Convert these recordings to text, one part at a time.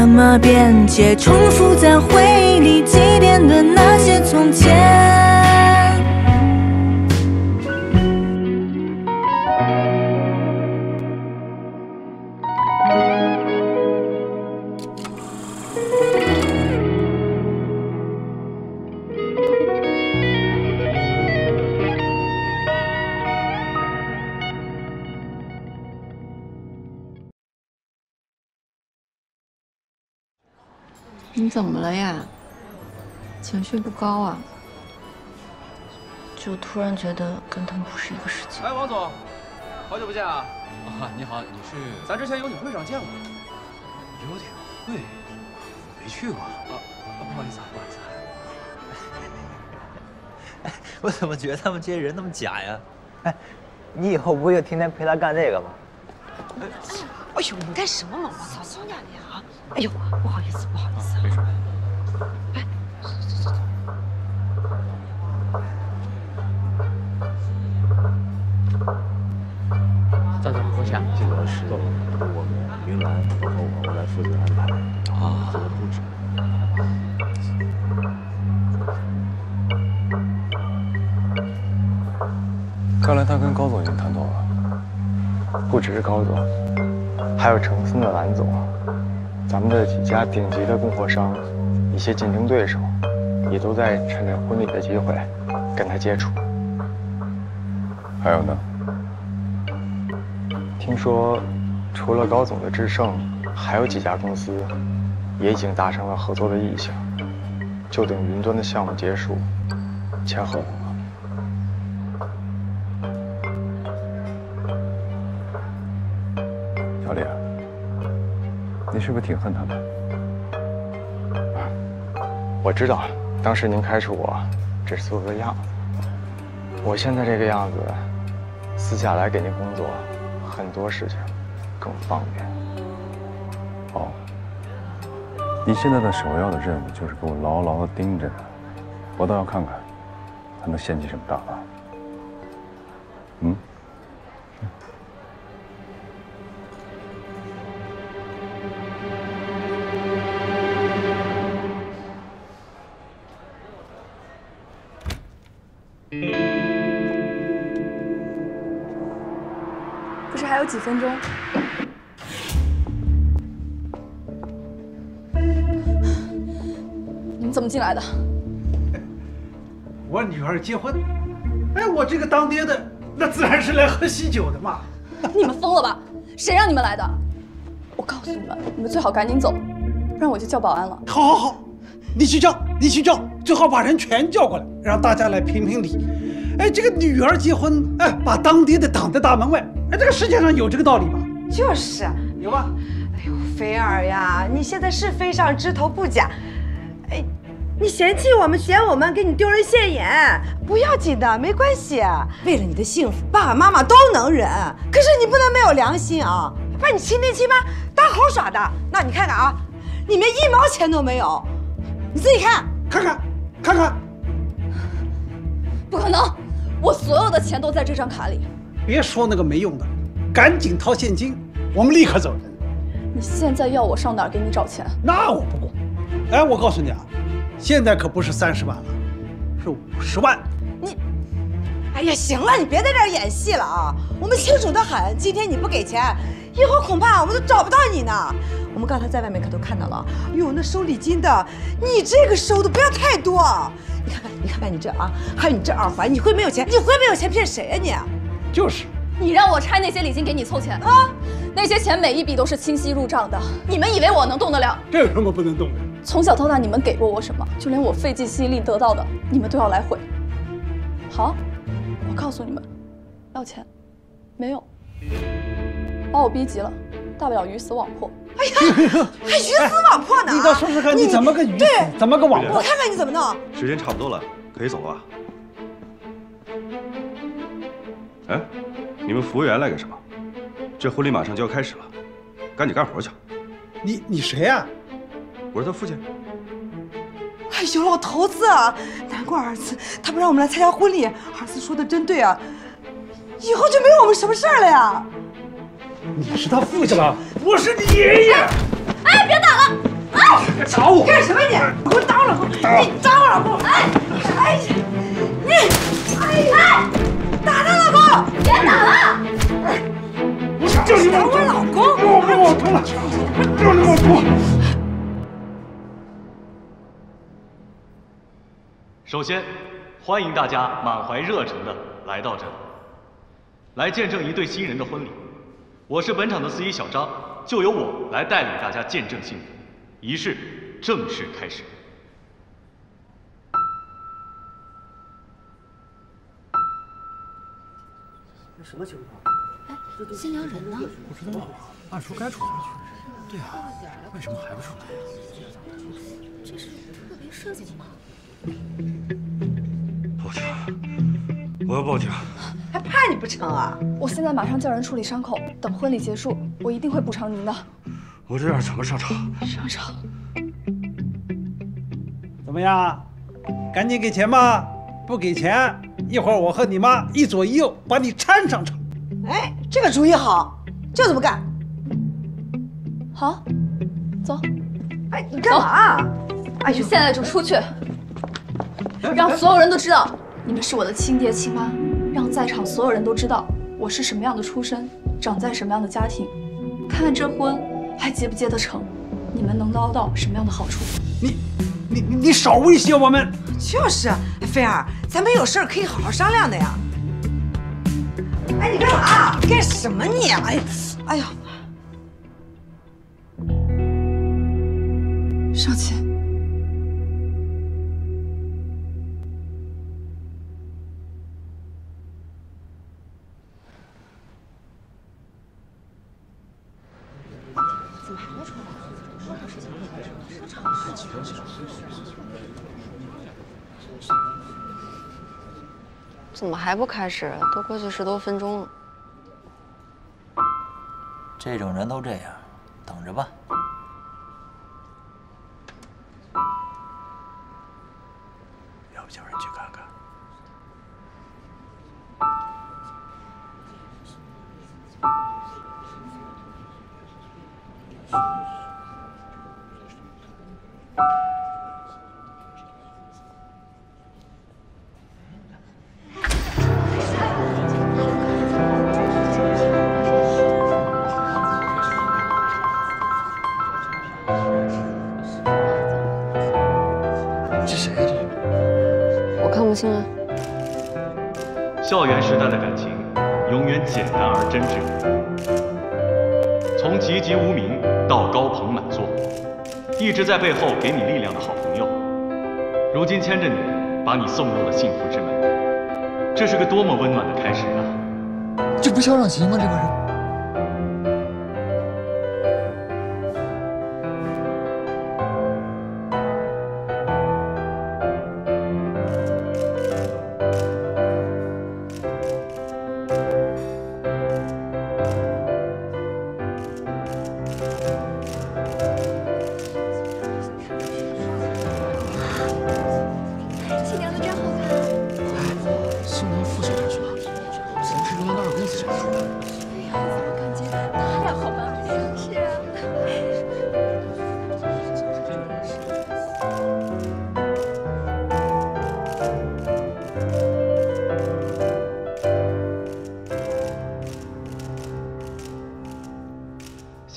怎么辩解？重复在回忆里祭奠的那些从前。你怎么了呀？情绪不高啊？就突然觉得跟他们不是一个世界。哎，王总，好久不见啊！啊，你好，你是？咱之前游艇会上见过。游艇会？我没去过。啊，不好意思啊，不好意思。哎，我怎么觉得他们这些人那么假呀？哎，你以后不就天天陪他干这个吗？哎呦，你干什么嘛！我操，松点你啊！哎呦，不好意思，不好意思。没事。哎，走走走。站这，坐下。这个是我们云兰和我，我来负责安排啊，负责布置。看来他跟高总已经谈妥了。不只是高总，还有程森的蓝总，咱们的几家顶级的供货商，一些竞争对手，也都在趁着婚礼的机会跟他接触。还有呢？听说，除了高总的智胜，还有几家公司，也已经达成了合作的意向，就等云端的项目结束，签合同。是不是挺恨他的？我知道，当时您开除我，只是做个样子。我现在这个样子，私下来给您工作，很多事情更方便。哦，你现在的首要的任务就是给我牢牢的盯着他，我倒要看看，他能掀起什么大来。几分钟？你们怎么进来的？我女儿结婚，哎，我这个当爹的那自然是来喝喜酒的嘛。你们疯了吧？谁让你们来的？我告诉你们，你们最好赶紧走，不然我就叫保安了。好，好，好，你去叫，你去叫，最好把人全叫过来，让大家来评评理。哎，这个女儿结婚，哎，把当爹的挡在大门外，哎，这个世界上有这个道理吗？就是，有吧？哎呦，菲儿呀，你现在是飞上枝头不假，哎，你嫌弃我们，嫌我们给你丢人现眼，不要紧的，没关系。为了你的幸福，爸爸妈妈都能忍，可是你不能没有良心啊！把你亲爹亲妈当猴耍的，那你看看啊，里面一毛钱都没有，你自己看，看看，看看，不可能，我所有的钱都在这张卡里。别说那个没用的，赶紧掏现金，我们立刻走人。你现在要我上哪儿给你找钱？那我不管。哎，我告诉你啊，现在可不是三十万了，是五十万。你哎呀，行了，你别在这儿演戏了啊！我们清楚的很，今天你不给钱，以后恐怕我们都找不到你呢。我们刚才在外面可都看到了，哟，那收礼金的，你这个收的不要太多。你看看，你看看你这啊，还有你这耳环，你会没有钱？你会没有钱骗谁呀、你？就是，你让我拆那些礼金给你凑钱啊？那些钱每一笔都是清晰入账的，你们以为我能动得了？这有什么不能动的？从小到大，你们给过我什么？就连我费尽心力得到的，你们都要来毁。好，我告诉你们，要钱，没有，把我逼急了，大不了鱼死网破。哎呀，还鱼死网破呢？你倒说说看，你怎么个鱼死？怎么个网破？我看看你怎么弄。时间差不多了，可以走了吧？哎，你们服务员来干什么？这婚礼马上就要开始了，赶紧干活去。你你谁呀？我是他父亲。哎呦，老头子，啊，难怪儿子他不让我们来参加婚礼。儿子说的真对啊，以后就没有我们什么事儿了呀。你是他父亲了，我是你爷爷。哎，别打了！哎，打我干什么你？给我打我老公！你打我老公！哎，哎呀，你，哎呀，打他老公！别打了！我叫你打我老公！我我我疼了！叫你老公！首先，欢迎大家满怀热忱的来到这里，来见证一对新人的婚礼。我是本场的司仪小张，就由我来带领大家见证幸福。仪式正式开始。这什么情况？哎，新娘人呢？不知道，按说该出来了。对啊，为什么还不出来呀？这是特别设计的吗？报警！我要报警！你不成啊？我现在马上叫人处理伤口，等婚礼结束，我一定会补偿您的。我这样怎么上场？上场？怎么样？赶紧给钱吧！不给钱，一会儿我和你妈一左一右把你搀上场。哎，这个主意好，就这么干。好，走。哎，你干嘛？哎呦，现在就出去，让所有人都知道你们是我的亲爹亲妈，让在场所有人都知道我是什么样的出身，长在什么样的家庭，看看这婚还结不结得成，你们能捞到什么样的好处？你，你，你你少威胁我们！就是，菲儿，咱们有事可以好好商量的呀。哎，你干嘛？干什么你？哎，哎呀，少奇。怎么还不开始？都过去十多分钟了。这种人都这样，等着吧。背后给你力量的好朋友，如今牵着你，把你送入了幸福之门。这是个多么温暖的开始啊！这不肖让行吗？这不是？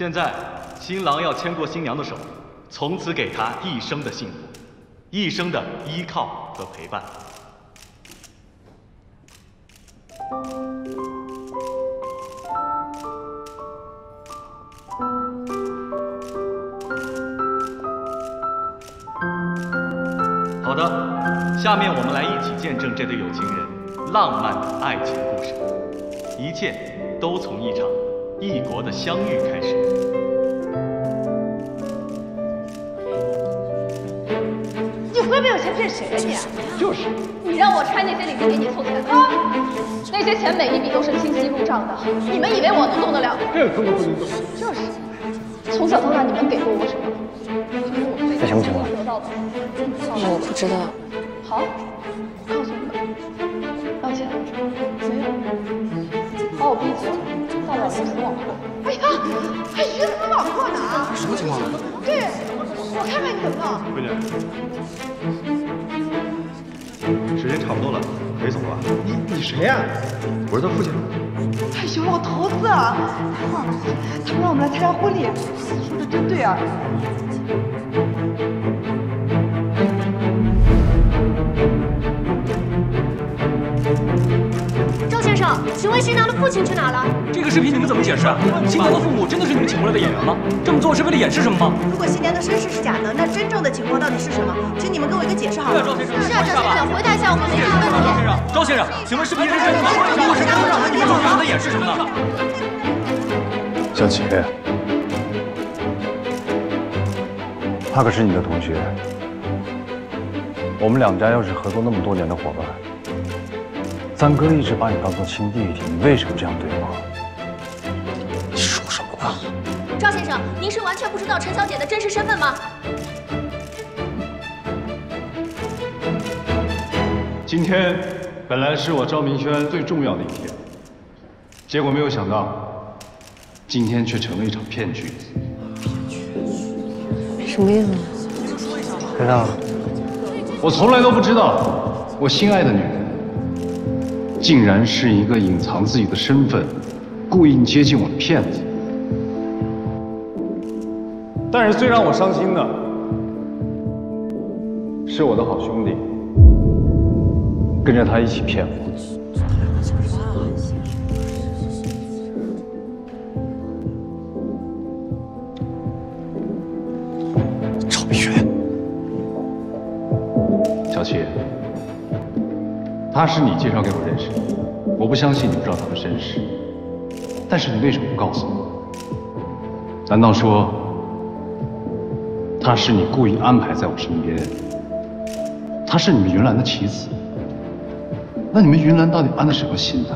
现在新郎要牵过新娘的手，从此给她一生的幸福，一生的依靠和陪伴。好的，下面我们来一起见证这对有情人浪漫的爱情故事，一切都从一场。异国的相遇开始。你会不会有钱骗谁啊你？就是。你让我拆那些礼物给你凑钱啊？那些钱每一笔都是清晰入账的，你们以为我能动得了？这根本不能动。就是，从小到大你们给过我什么？这什么情况？得到的。我不知道。好，我死网破。哎呀，还鱼死网破呢啊！什么情况？对，我看看你怎么弄。闺女，时间差不多了，可以走了。你你谁呀、我是他父亲。哎呦，我头子啊！等会儿，他们让我们来参加婚礼，说的真对啊。请问新娘的父亲去哪了？这个视频你们怎么解释啊？新娘的父母真的是你们请过来的演员吗？这么做是为了掩饰什么吗？如果新娘的身世是假的，那真正的情况到底是什么？请你们给我一个解释好吗？赵先生，是啊，赵先生，回答一下我们问题。赵先生，赵先生请问视频是真的吗？如果是真的，你们做这样的掩饰什么呢？小齐，他可是你的同学，我们两家要是合作那么多年的伙伴，三哥一直把你当做亲弟弟，你为什么这样对我？你说什么呢？赵先生，您是完全不知道陈小姐的真实身份吗？今天本来是我赵明轩最重要的一天，结果没有想到，今天却成了一场骗局。什么意思？知道了。我从来都不知道，我心爱的女人，竟然是一个隐藏自己的身份、故意接近我的骗子。但是最让我伤心的，是我的好兄弟跟着他一起骗我。赵明轩，小七，他是你介绍给我认识不相信你不知道他的身世，但是你为什么不告诉我？难道说他是你故意安排在我身边？他是你们云兰的棋子？那你们云兰到底安的什么心呢？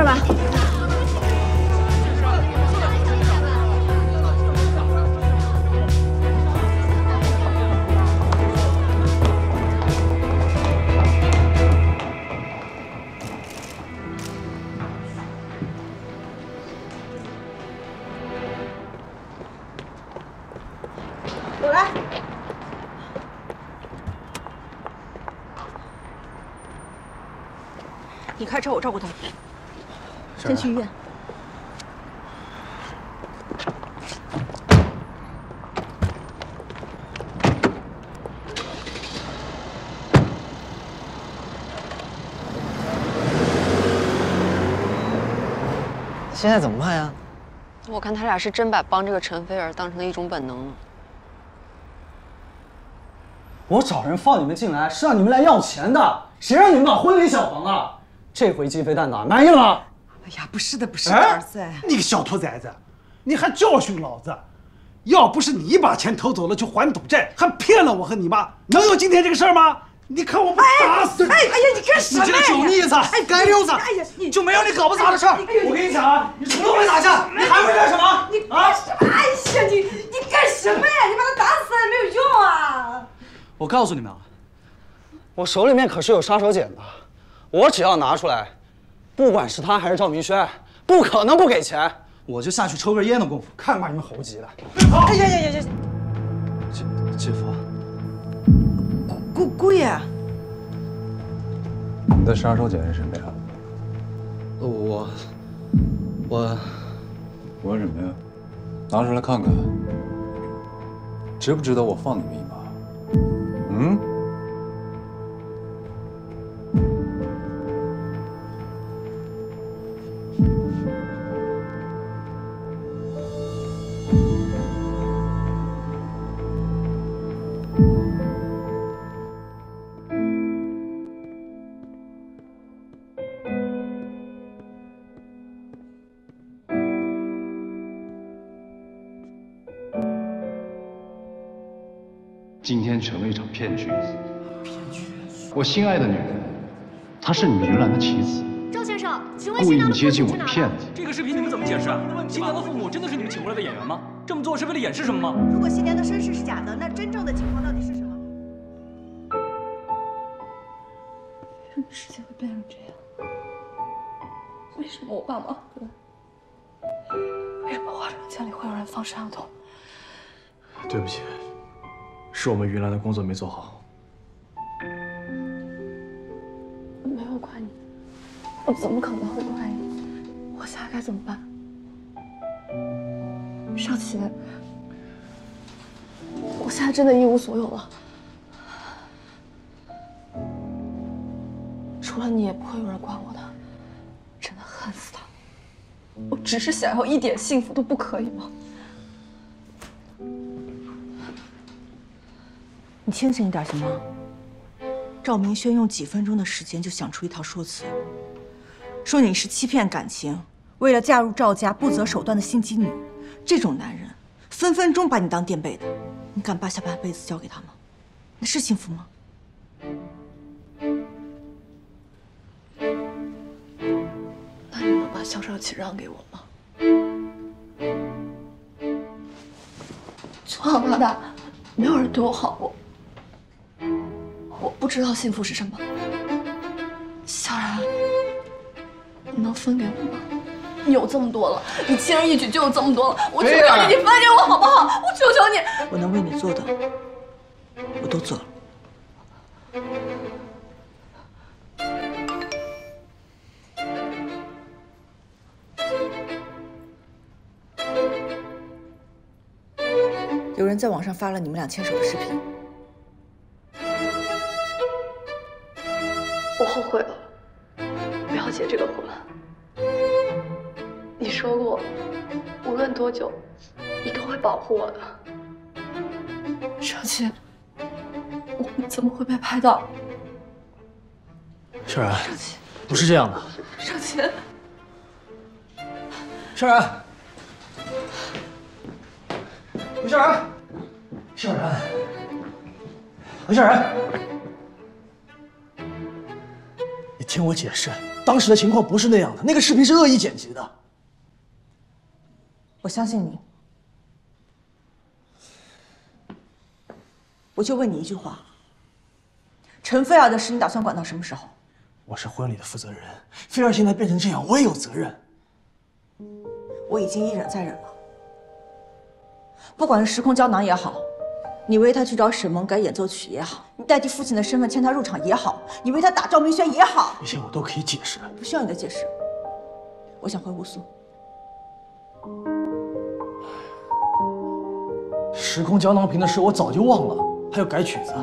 事吧？我来。你开车，我照顾他。先去医院。现在怎么办呀？我看他俩是真把帮这个陈菲儿当成了一种本能了。我找人放你们进来是让你们来要钱的，谁让你们把婚礼搅黄了？这回鸡飞蛋打，满意了吗？哎呀，不是的，不是的，哎儿子。你个小兔崽子，你还教训老子？要不是你把钱偷走了去还赌债，还骗了我和你妈，能有今天这个事儿吗？你看我不打死你！哎哎呀，你干什么呀？你这个酒腻子、哎街溜子，哎呀，你就没有你搞不砸的事儿。我跟你讲啊，你除了会打架，你还会干什么？你干什么？哎呀，你你干什么呀？你把他打死了也没有用啊！我告诉你们啊，我手里面可是有杀手锏的，我只要拿出来，不管是他还是赵明轩，不可能不给钱。我就下去抽根烟的功夫，看把你们猴急的。哎呀呀呀呀！姐姐夫，姑姑爷，你的杀手锏是什么呀？我我我什么呀？拿出来看看，值不值得我放你们一马？嗯？今天成了一场骗局。骗局我心爱的女人，她是你们云兰的妻子，赵先生，请问故意新娘的接近我父亲去哪了？的骗子。这个视频你们怎么解释啊？新娘的父母真的是你们请过来的演员吗？这么做是为了掩饰什么吗？如果新娘的身世是假的，那真正的情况到底是什么？为什么世界会变成这样？为什么我爸妈会？为什么化妆间里会有人放摄像头？对不起，是我们云兰的工作没做好。我没有怪你，我怎么可能会怪你？我现在该怎么办？少奇，我现在真的一无所有了，除了你也不会有人管我的，真的恨死他了！我只是想要一点幸福都不可以吗？你清醒一点行吗？赵明轩用几分钟的时间就想出一套说辞，说你是欺骗感情，为了嫁入赵家不择手段的心机女。这种男人，分分钟把你当垫背的。你敢把下半辈子交给他吗？那是幸福吗？那你能把肖少奇让给我吗？从小到大，没有人对我好过。我不知道幸福是什么。小然，你能分给我吗？你有这么多了，你轻而易举就有这么多了，我求求你，你分给我好不好？我求求你。我能为你做的，我都做了。有人在网上发了你们俩牵手的视频，后悔了，不要结这个婚。你说过，无论多久，你都会保护我的。少奇，我们怎么会被拍到？小然，不是这样的。少奇，小然，魏小然，小然，魏小然，你听我解释，当时的情况不是那样的，那个视频是恶意剪辑的。我相信你。我就问你一句话：陈菲儿的事，你打算管到什么时候？我是婚礼的负责人，菲儿现在变成这样，我也有责任。我已经一忍再忍了。不管是时空胶囊也好，你为他去找沈萌改演奏曲也好，你代替父亲的身份牵他入场也好，你为他打赵明轩也好，这些我都可以解释。不需要你的解释。我想回乌苏。时空胶囊瓶的事我早就忘了，还有改曲子，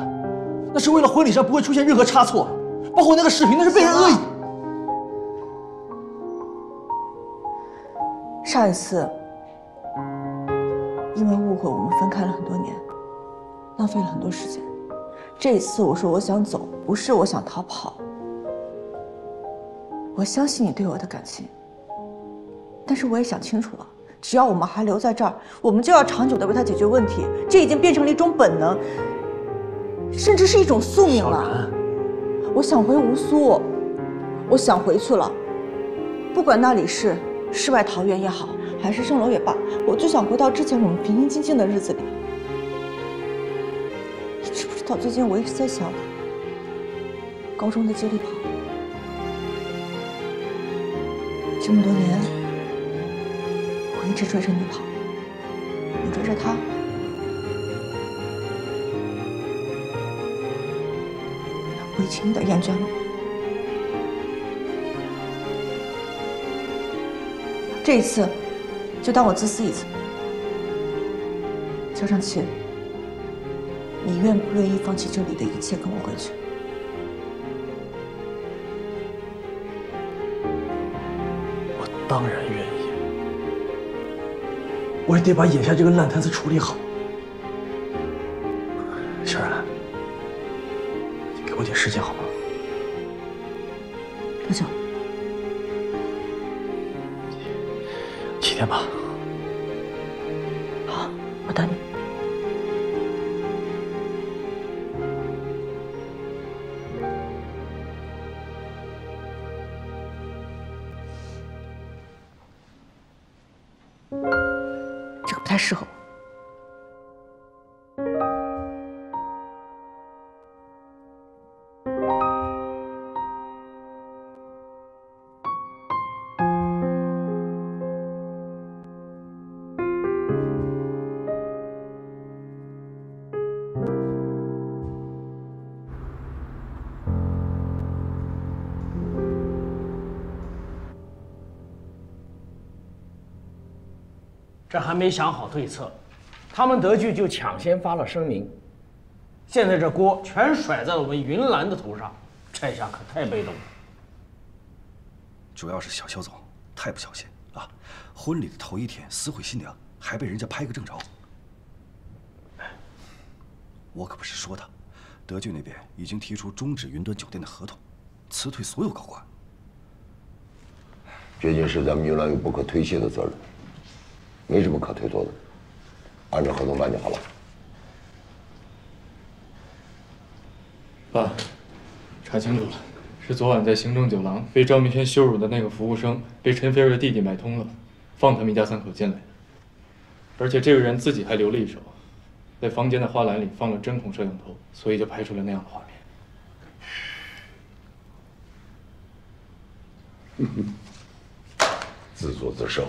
那是为了婚礼上不会出现任何差错，包括那个视频那是被人恶意。上一次因为误会，我们分开了很多年，浪费了很多时间。这一次我说我想走，不是我想逃跑。我相信你对我的感情，但是我也想清楚了，只要我们还留在这儿，我们就要长久的为他解决问题。这已经变成了一种本能，甚至是一种宿命了。我想回吴苏，我想回去了。不管那里是世外桃源也好，还是蜃楼也罢，我就想回到之前我们平平静静的日子里。你知不知道，最近我一直在想高中的接力跑，这么多年，我一直追着你跑，你追着他。我已经有点厌倦了。这一次，就当我自私一次。肖尚奇，你愿不愿意放弃这里的一切，跟我回去？我当然愿意。我也得把眼下这个烂摊子处理好。这还没想好对策，他们德聚就抢先发了声明。现在这锅全甩在我们云岚的头上，这下可太被动了。主要是小肖总太不小心啊！婚礼的头一天撕毁新娘，还被人家拍个正着。我可不是说他，德聚那边已经提出终止云端酒店的合同，辞退所有高管。这件事咱们云岚有不可推卸的责任，没什么可推脱的，按照合同办就好了。爸，查清楚了，是昨晚在行政酒廊被赵明轩羞辱的那个服务生，被陈飞儿的弟弟买通了，放他们一家三口进来的。而且这个人自己还留了一手，在房间的花篮里放了针孔摄像头，所以就拍出了那样的画面。自作自受。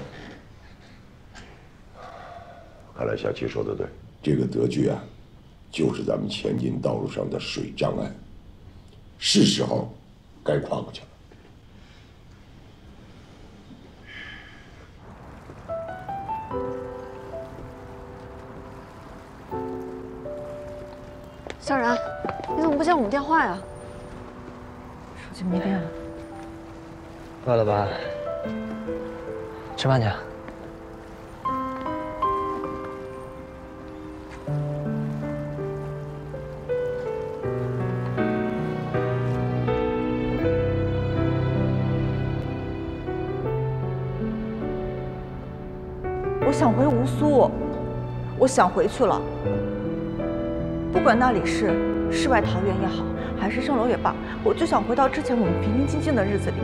看来小七说的对，这个德军啊，就是咱们前进道路上的水障碍，是时候该跨过去了。小然，你怎么不接我们电话呀？手机没电了。饿了吧？吃饭去。想回吴苏，我想回去了。不管那里是世外桃源也好，还是蜃楼也罢，我就想回到之前我们平平静静的日子里。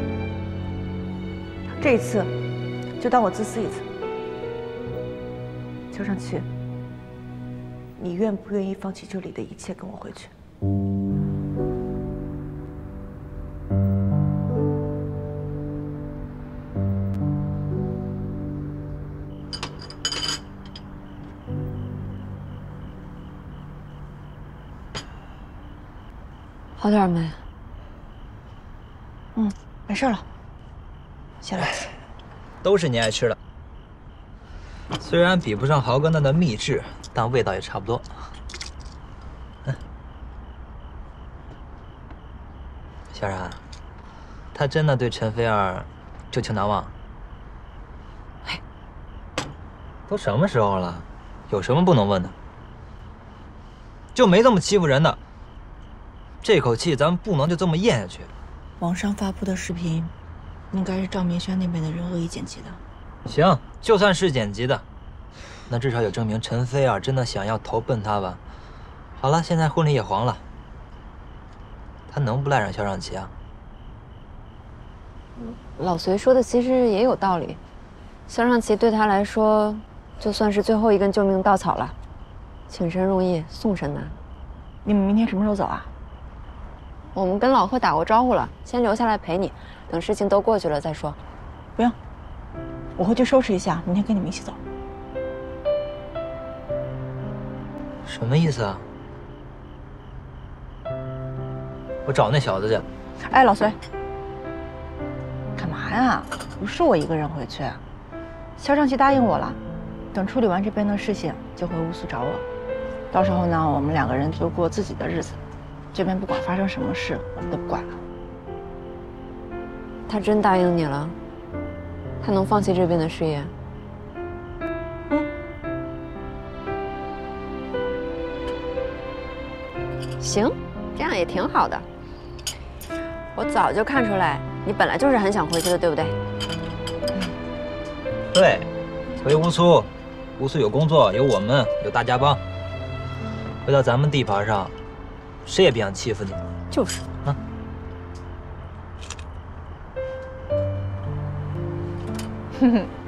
这一次，就当我自私一次。肖尚奇，你愿不愿意放弃这里的一切，跟我回去？好点没？嗯，没事了。下来。都是你爱吃的，虽然比不上豪哥那的秘制，但味道也差不多。嗯，小然，他真的对陈菲儿旧情难忘？哎，都什么时候了，有什么不能问的？就没这么欺负人的。这口气咱们不能就这么咽下去。网上发布的视频。应该是赵明轩那边的人恶意剪辑的。行，就算是剪辑的，那至少也证明陈飞儿真的想要投奔他吧。好了，现在婚礼也黄了，他能不赖上肖尚奇啊？老隋说的其实也有道理，肖尚奇对他来说，就算是最后一根救命稻草了。请神容易送神难。你们明天什么时候走啊？我们跟老贺打过招呼了，先留下来陪你，等事情都过去了再说。不用，我回去收拾一下，明天跟你们一起走。什么意思啊？我找那小子去。哎，老隋，干嘛呀？不是我一个人回去，肖尚奇答应我了，等处理完这边的事情就回乌苏找我。到时候呢，我们两个人就过自己的日子，这边不管发生什么事，我们都不管了。他真答应你了？他能放弃这边的事业？嗯。行，这样也挺好的。我早就看出来，你本来就是很想回去的，对不对？对，回乌苏，乌苏有工作，有我们，有大家帮。回到咱们地盘上，谁也别想欺负你。就是。啊。哼哼。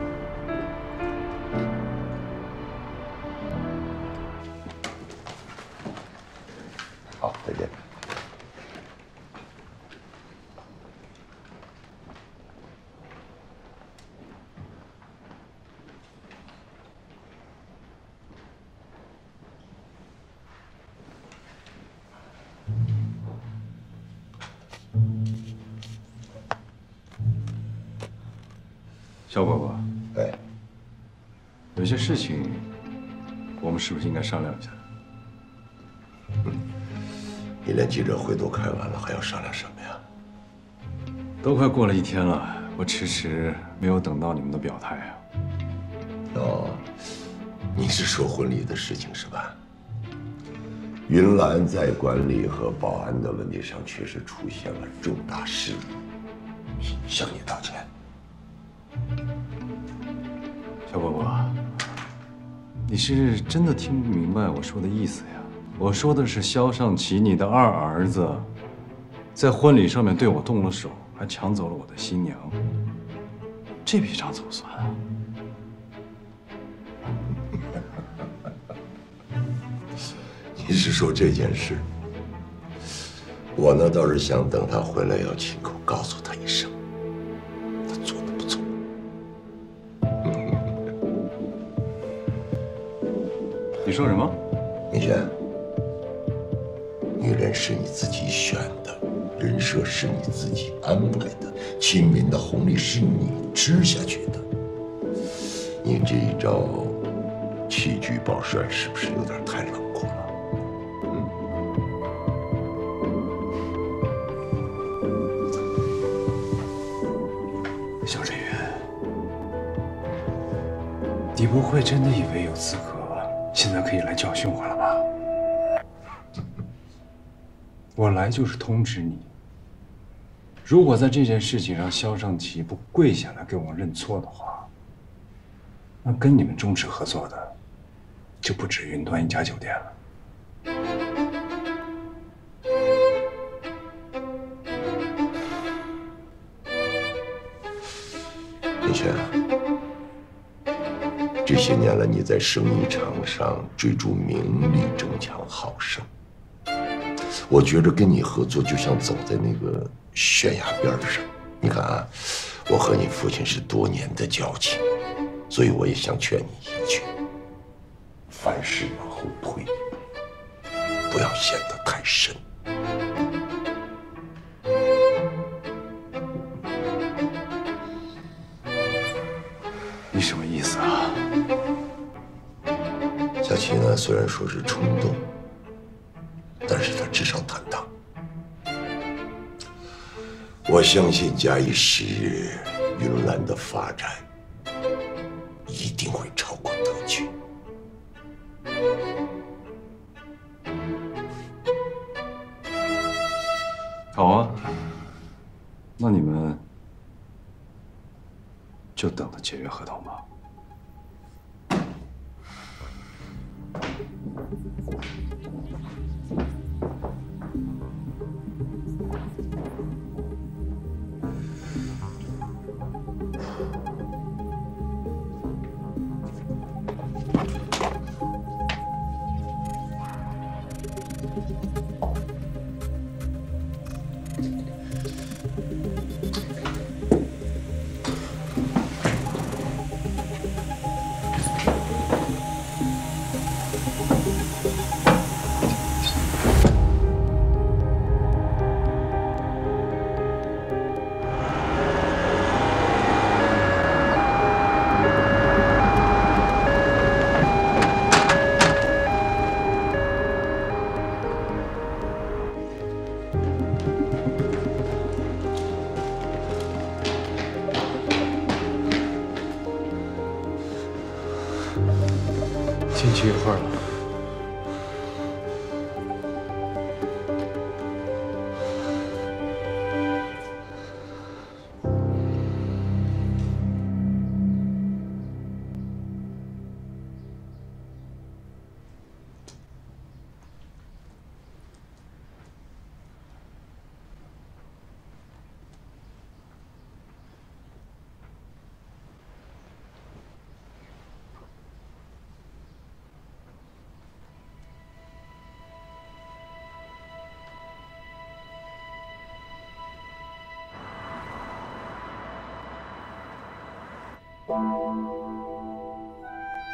些事情，我们是不是应该商量一下？你连记者会都开完了，还要商量什么呀？都快过了一天了，我迟迟没有等到你们的表态啊。哦，你是说婚礼的事情是吧？云兰在管理和保安的问题上确实出现了重大失误，向你道歉。你是真的听不明白我说的意思呀？我说的是肖尚奇，你的二儿子，在婚礼上面对我动了手，还抢走了我的新娘，这笔账怎么算啊？你是说这件事？我呢倒是想等他回来，要亲口告诉说什么？明轩，女人是你自己选的，人设是你自己安排的，亲民的红利是你吃下去的。你这一招弃车保帅，是不是有点太冷酷了？嗯肖振宇，你不会真的以为有资格，现在可以来教训我了吧？我来就是通知你，如果在这件事情上肖尚奇不跪下来给我认错的话，那跟你们终止合作的就不止云端一家酒店了。明轩，这些年来你在生意场上追逐名利、争强好胜，我觉着跟你合作就像走在那个悬崖边上。你看啊，我和你父亲是多年的交情，所以我也想劝你一句：凡事往后退一步，不要陷得太深。虽然说是冲动，但是他至少坦荡。我相信假以时日，云岚的发展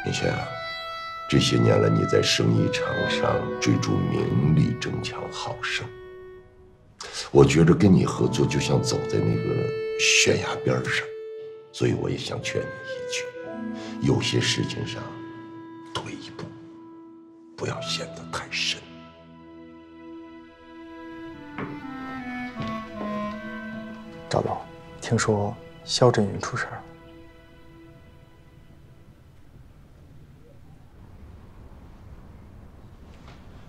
明轩啊，这些年来你在生意场上追逐名利、争强好胜，我觉着跟你合作就像走在那个悬崖边上，所以我也想劝你一句：有些事情上退一步，不要陷得太深。赵总，听说肖振宇出事了。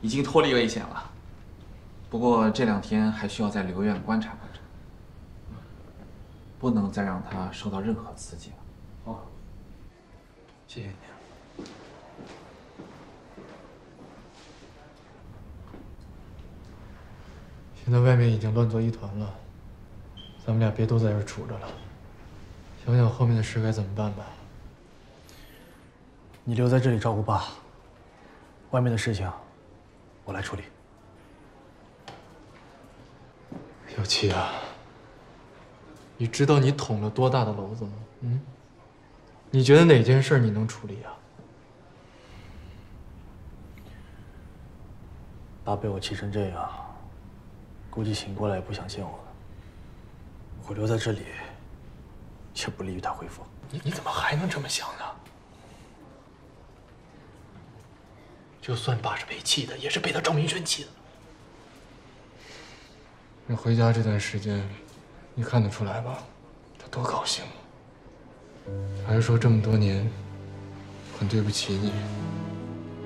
已经脱离危险了，不过这两天还需要在留院观察观察，不能再让他受到任何刺激了。哦，谢谢你。现在外面已经乱作一团了，咱们俩别都在这儿杵着了，想想后面的事该怎么办吧。你留在这里照顾爸，外面的事情我来处理。小七啊，你知道你捅了多大的娄子吗？嗯？你觉得哪件事你能处理啊？爸被我气成这样，估计醒过来也不想见我了。我留在这里，也不利于他恢复。你你怎么还能这么想呢？就算爸是被气的，也是被他赵明轩气的。你回家这段时间，你看得出来吧？他多高兴。还是说这么多年，很对不起你，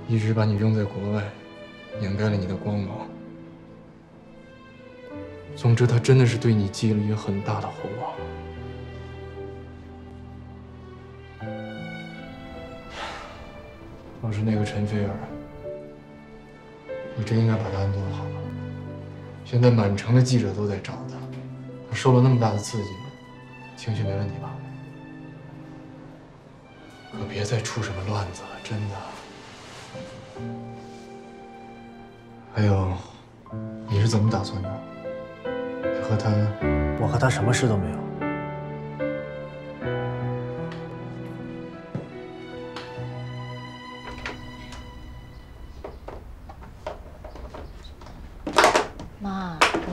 一直把你扔在国外，掩盖了你的光芒。总之，他真的是对你寄了一个很大的厚望。要是那个陈菲儿，你真应该把他安顿好了。现在满城的记者都在找他，他受了那么大的刺激，情绪没问题吧？可别再出什么乱子了，真的。还有，你是怎么打算的？你和他，我和他什么事都没有。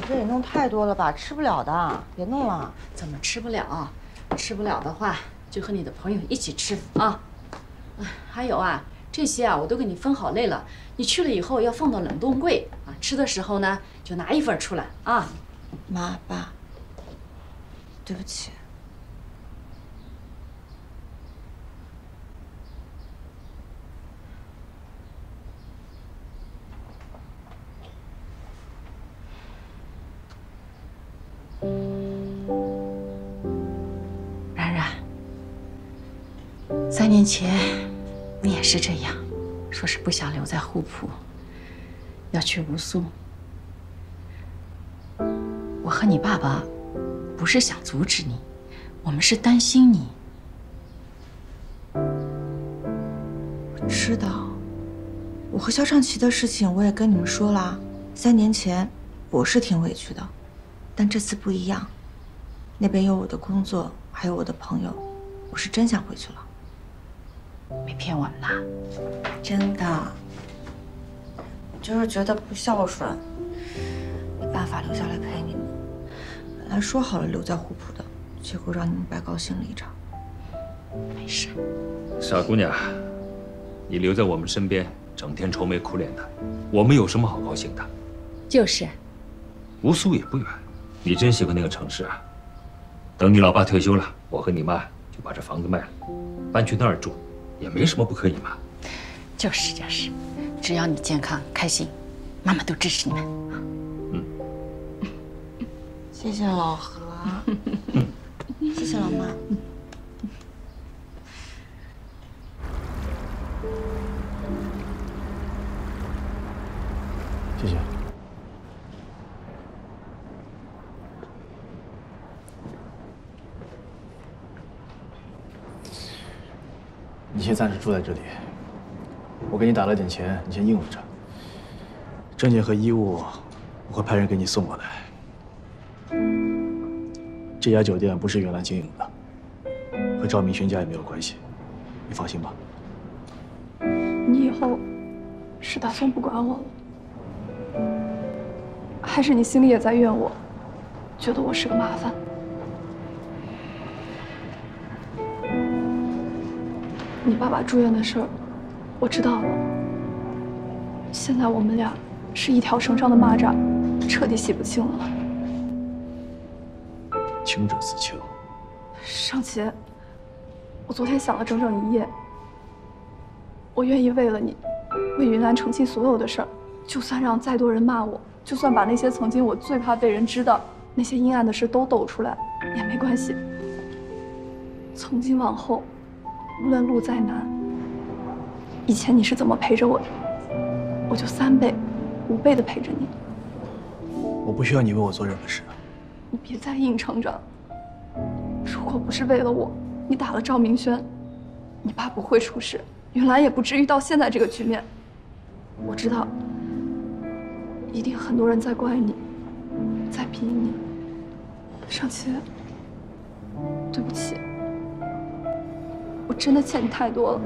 这也弄太多了吧，吃不了的，别弄了。怎么吃不了？吃不了的话，就和你的朋友一起吃啊。哎，还有啊，这些啊我都给你分好类了，你去了以后要放到冷冻柜啊。吃的时候呢，就拿一份出来啊。妈爸，对不起。以前你也是这样，说是不想留在户浦，要去吴苏。我和你爸爸不是想阻止你，我们是担心你。我知道，我和肖尚奇的事情我也跟你们说了。三年前我是挺委屈的，但这次不一样，那边有我的工作，还有我的朋友，我是真想回去了。没骗我们呐？真的，我就是觉得不孝顺，没办法留下来陪你们。本来说好了留在虎扑的，结果让你们白高兴了一场。没事。傻姑娘，你留在我们身边，整天愁眉苦脸的，我们有什么好高兴的？就是。吴苏也不远，你真喜欢那个城市啊？等你老爸退休了，我和你妈就把这房子卖了，搬去那儿住，也没什么不可以嘛。就是就是，只要你健康开心，妈妈都支持你们。嗯，谢谢老何，谢谢老妈。谢谢。先暂时住在这里，我给你打了点钱，你先应付着。证件和衣物，我会派人给你送过来。这家酒店不是袁兰经营的，和赵明轩家也没有关系，你放心吧。你以后是打算不管我了？还是你心里也在怨我，觉得我是个麻烦？你爸爸住院的事儿，我知道了。现在我们俩是一条绳上的蚂蚱，彻底洗不清了。清者自清。尚琴，我昨天想了整整一夜。我愿意为了你，为云兰澄清所有的事儿，就算让再多人骂我。就算把那些曾经我最怕被人知道、那些阴暗的事都抖出来，也没关系。从今往后，无论路再难，以前你是怎么陪着我的，我就三倍、五倍的陪着你。我不需要你为我做任何事。你别再硬撑着。如果不是为了我，你打了赵明轩，你爸不会出事，云兰也不至于到现在这个局面。我知道。一定很多人在怪你，在逼你。尚奇，对不起，我真的欠你太多了。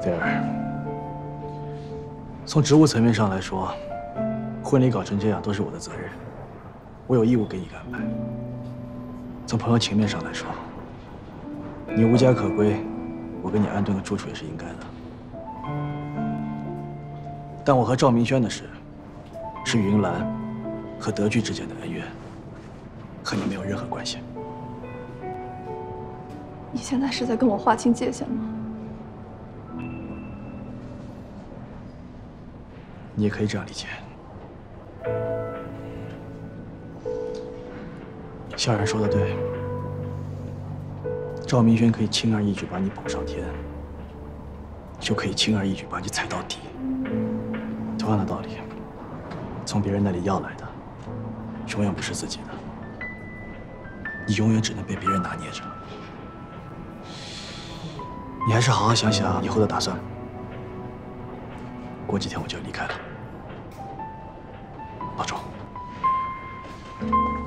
菲儿，从职务层面上来说，婚礼搞成这样都是我的责任，我有义务给你个安排。从朋友情面上来说，你无家可归，我给你安顿个住处也是应该的。但我和赵明轩的事，是云兰和德聚之间的恩怨，和你没有任何关系。你现在是在跟我划清界限吗？你也可以这样理解。萧然说的对，赵明轩可以轻而易举把你捧上天，就可以轻而易举把你踩到底。同样的道理，从别人那里要来的，永远不是自己的。你永远只能被别人拿捏着。你还是好好想想以后的打算。过几天我就要离开了，保重。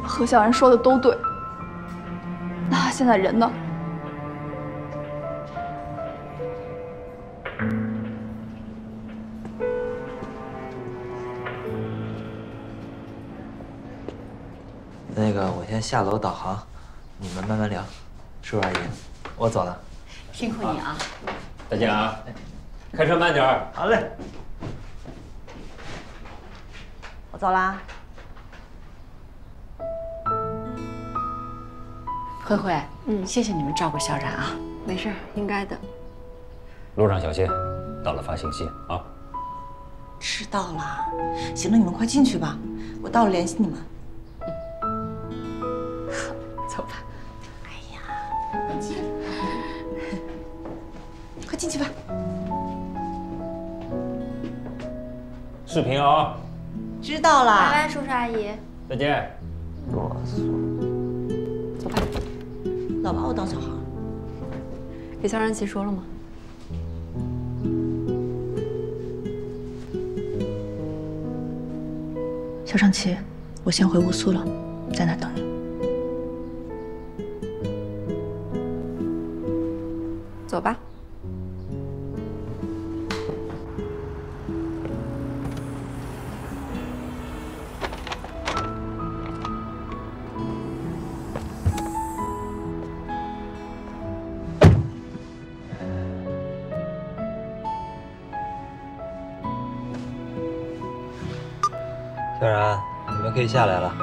何小然说的都对，那他现在人呢？那个，我先下楼导航，你们慢慢聊。叔叔阿姨，我走了。辛苦你啊！再见啊！开车慢点。好嘞。我走啦。慧慧，嗯，谢谢你们照顾小冉啊。没事，应该的。路上小心，到了发信息啊。知道了。行了，你们快进去吧，我到了联系你们。视频啊。知道了。拜拜，叔叔阿姨。再见。啰嗦。走吧。老把我当小孩。给肖然琪说了吗？肖尚奇，我先回乌苏了，可以下来了，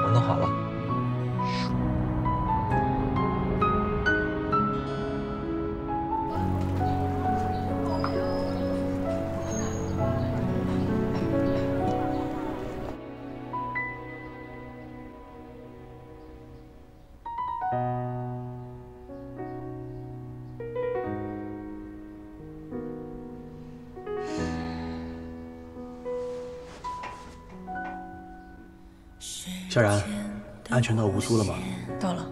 夏然，安全到吴苏了吗？到了。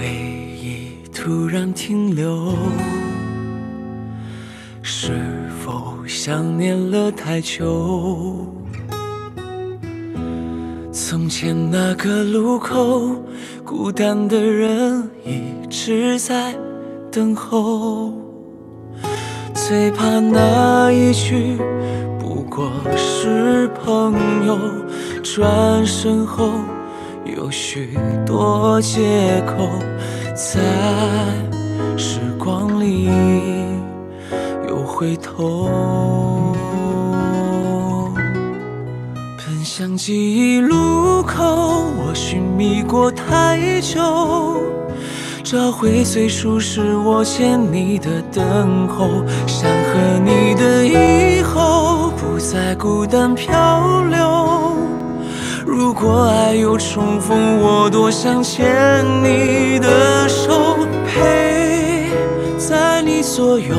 回忆突然停留，是否想念了太久？从前那个路口，孤单的人一直在等候，最怕那一句不过是朋友，转身后。有许多借口，在时光里又回头，奔向记忆路口。我寻觅过太久，找回最初是我欠你的等候，想和你的以后不再孤单漂流。如果爱有重逢，我多想牵你的手，陪在你左右，